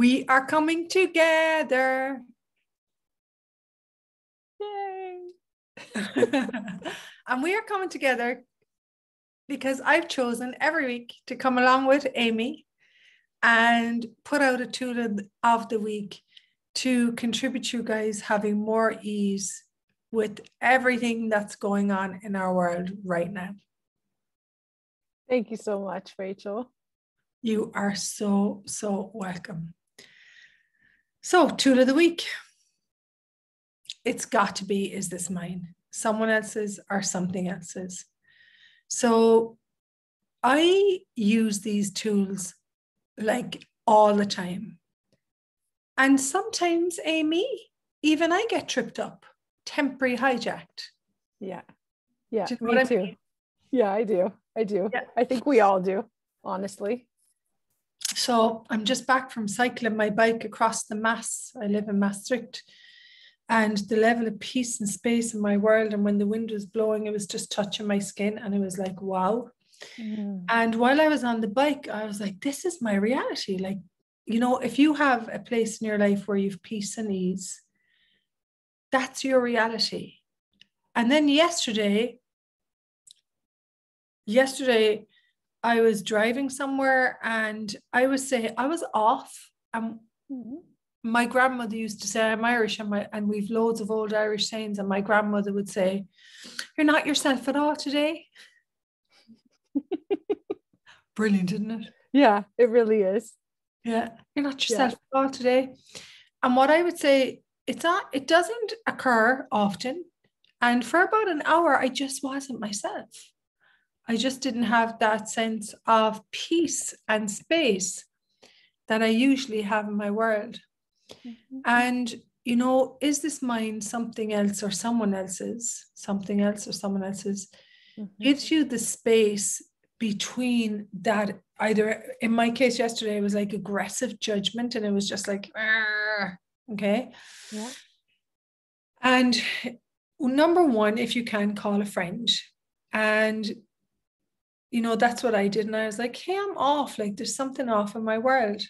We are coming together. Yay. and we are coming together because I've chosen every week to come along with Amy and put out a tool of the week to contribute you guys having more ease with everything that's going on in our world right now. Thank you so much, Rachael. You are so, so welcome. So, tool of the week. It's got to be is this mine? Someone else's or something else's. So, I use these tools like all the time. And sometimes, Amy, even I get tripped up, temporary hijacked. Yeah. Yeah. You know me what I too. mean? Yeah, I do. I do. Yeah. I think we all do, honestly. So I'm just back from cycling my bike across the Maas. I live in Maastricht. And the level of peace and space in my world, and when the wind was blowing, it was just touching my skin. And it was like, wow. Mm. And while I was on the bike, I was like, this is my reality. Like, you know, if you have a place in your life where you've peace and ease, that's your reality. And then yesterday, yesterday, I was driving somewhere and I was saying, I was off. And Mhm. my grandmother used to say, I'm Irish and, my, and we've loads of old Irish sayings. And my grandmother would say, You're not yourself at all today. Brilliant, isn't it? Yeah, it really is. Yeah, you're not Yeah. yourself at all today. And what I would say, it's not, it doesn't occur often. And for about an hour, I just wasn't myself. I just didn't have that sense of peace and space that I usually have in my world. Mhm. And, you know, is this mind something else or someone else's? Something else or someone else's? Mhm. gives you the space between that either in my case yesterday it was like aggressive judgment and it was just like okay Yeah. and number one if you can call a friend and you know that's what i did and i was like hey i'm off like there's something off in my world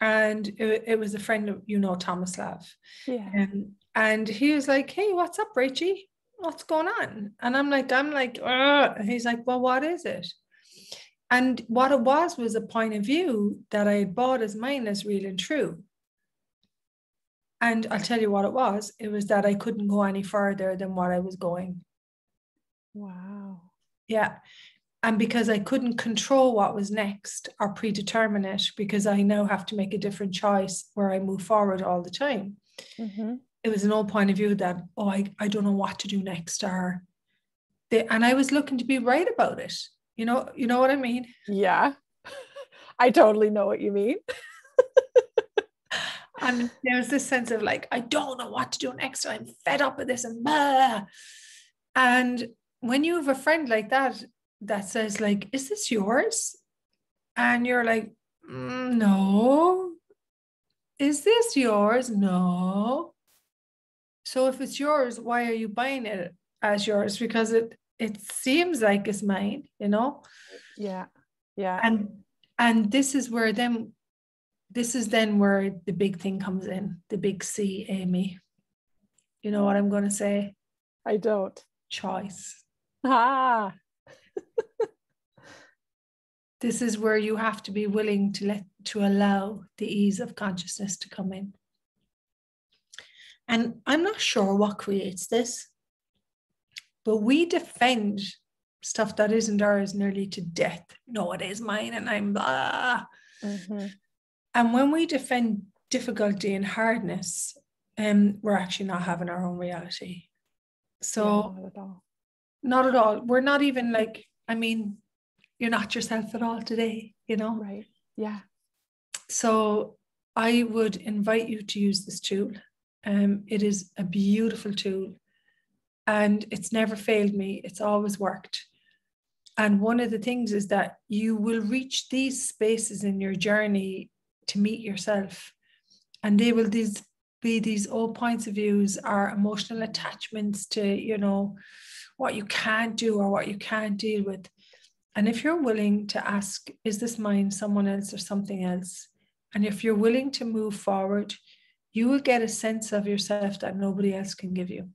and it, it was a friend of you know thomas lav Yeah. um, and he was like, Hey, what's up, Rachie? What's going on? And I'm like, I'm like, "Ugh." and he's like, Well, what is it? And what it was was a point of view that I had bought as mine as real and true. And I'll tell you what it was. It was that I couldn't go any further than what I was going. Wow. Yeah. And because I couldn't control what was next or predetermine it, because I now have to make a different choice where I move forward all the time. Mhm. it was an old point of view that oh I, I don't know what to do next or they, and I was looking to be right about it you know you know what I mean Yeah. I totally know what you mean. and there was this sense of like I don't know what to do next I'm fed up with this and blah. and when you have a friend like that that says like is this yours and you're like "Mm, no is this yours no so if it's yours why are you buying it as yours because it it seems like it's mine you know Yeah. Yeah. and and this is where then this is then where the big thing comes in the big c amy you know what i'm going to say I don't. choice Ah. this is where you have to be willing to let to allow the ease of consciousness to come in. And i'm not sure what creates this but we defend stuff that isn't ours nearly to death. No it is mine and i'm blah Mhm. and when we defend difficulty and hardness um we're actually not having our own reality. So not at all. not at all we're not even like i mean you're not yourself at all today you know Right. Yeah. So I would invite you to use this tool. Um, it is a beautiful tool and it's never failed me. It's always worked. And one of the things is that you will reach these spaces in your journey to meet yourself. And they will these be these old points of views our emotional attachments to, you know, what you can't do or what you can't deal with. And if you're willing to ask, is this mine, someone else, or something else? And if you're willing to move forward, you will get a sense of yourself that nobody else can give you.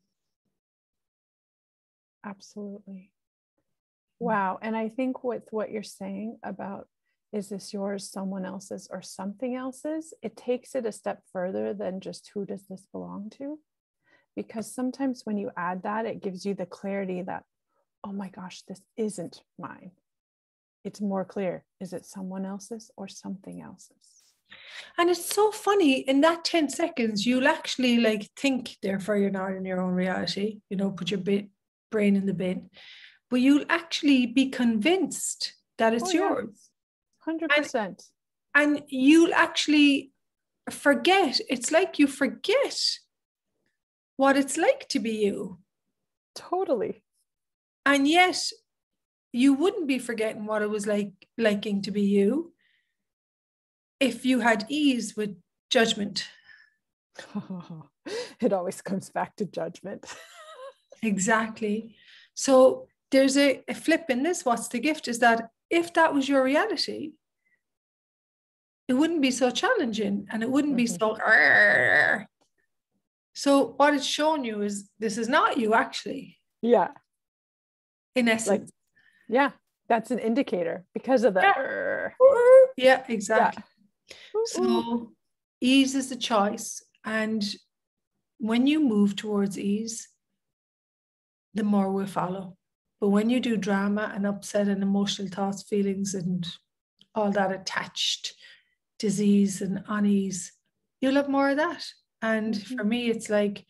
Absolutely. Wow. And I think with what you're saying about is this yours, someone else's, or something else's, it takes it a step further than just who does this belong to? Because sometimes when you add that, it gives you the clarity that, oh my gosh, this isn't mine. It's more clear. Is it someone else's or something else's? And it's so funny in that 10 seconds, you'll actually like think, therefore, you're not in your own reality, you know, put your bit, brain in the bin, but you'll actually be convinced that it's oh, yours. Yeah. 100%. And, and you'll actually forget. It's like you forget what it's like to be you. Totally. And yet, you wouldn't be forgetting what it was like liking to be you if you had ease with judgment. it always comes back to judgment. exactly. So there's a, a flip in this. What's the gift is that if that was your reality, it wouldn't be so challenging and it wouldn't mm-hmm. be so. So what it's shown you is this is not you actually. Yeah. In essence. Like, yeah, that's an indicator because of the. Yeah, er. yeah exactly. Yeah. So ease is the choice. And when you move towards ease, the more will follow. But when you do drama and upset and emotional thoughts, feelings, and all that attached disease and unease, you'll have more of that. And mm-hmm. for me, it's like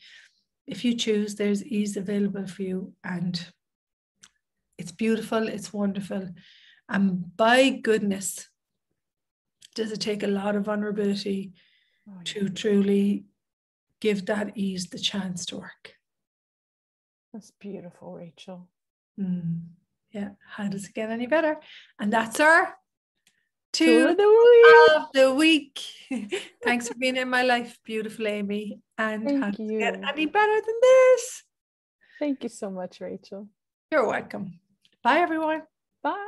if you choose, there's ease available for you. And it's beautiful, it's wonderful. And by goodness, does it take a lot of vulnerability oh, yeah. to truly give that ease the chance to work. That's beautiful, Rachael. Mm, yeah, how does it get any better? And that's our two of the week. Of the week. Thanks for being in my life, beautiful Amy. And Thank how you. get any better than this? Thank you so much, Rachael. You're welcome. Bye, everyone. Bye.